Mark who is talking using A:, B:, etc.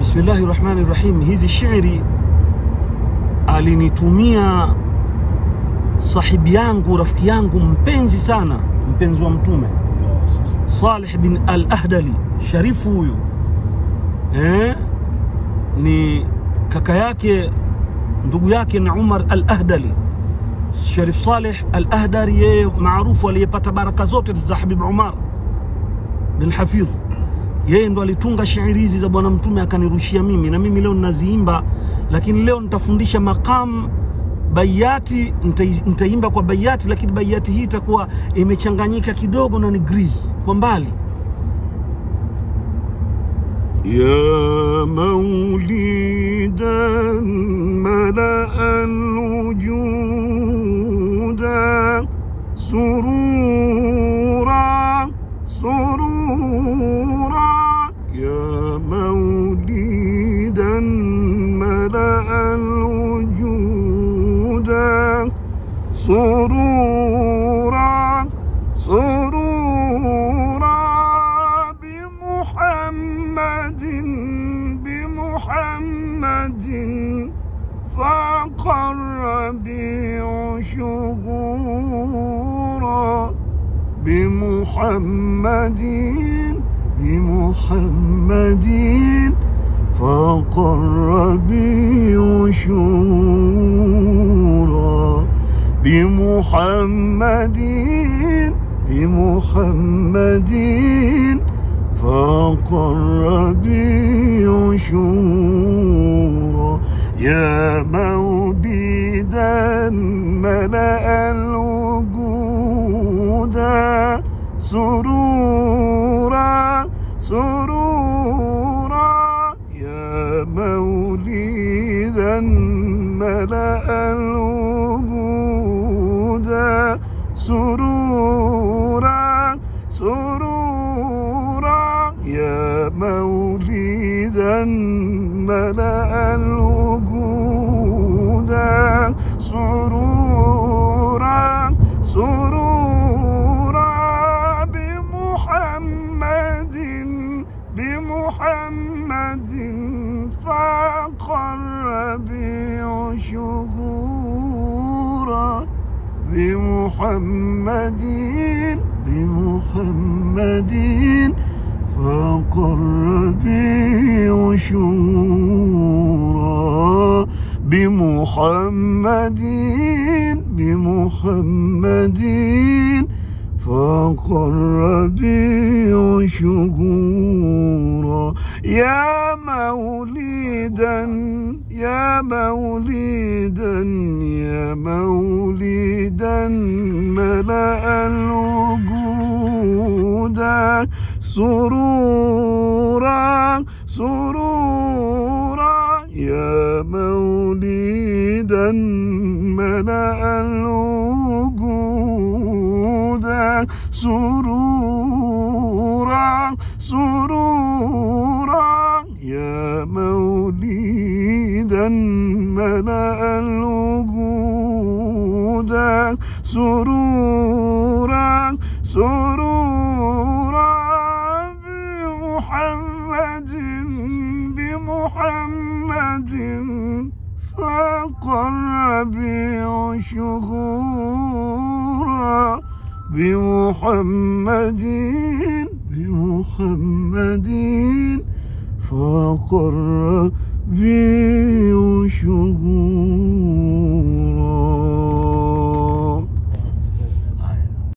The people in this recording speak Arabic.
A: Bismillahi rahmani rahim. Hizi shairi alinitumia sahibi yangu rafiki yangu mpenzi sana, mpenzi wa Mtume Saleh bin al-Ahdali, sharifu huyu eh, ni kaka yake ndugu yake ni Umar al-Ahdali. Sharif Saleh al-Ahdali, yeye maarufu aliyepata baraka zote za Habib Umar bin Hafidh yeye ndo alitunga shairi hizi za bwana mtume akanirushia mimi. Na mimi leo ninaziimba lakini leo nitafundisha makamu bayati nitaimba kwa bayati lakini bayati hii itakuwa imechanganyika kidogo na ni grease kwa mbali. Ya maulidan malaa alwujuda surura ملأ الوجود سرورا سرورا بمحمد بمحمد فاق الربيع شهورا بمحمد بمحمد فاق الربيع شورا بمحمد بمحمد فاق الربيع شورا يا مولدا ملأ الوجود سرورا ملأ سرورا سرورا. يا مولدا ملأ الوجود سرورا سرورا. بمحمد بمحمد. فاق الربيع شهورا بمحمد بمحمد فاق الربيع شهورا بمحمد بمحمد فاق الربيع شهورا يا مولدا يا مولدا يا مولدا ملأ الوجود سرورا سرورا. يا مولدا ملأ الوجود سرورا سرورا. ملأ الوجود سرورا سرورا بمحمد بمحمد فاق الربيع شهورا بمحمد بمحمد فقر بي وشهود.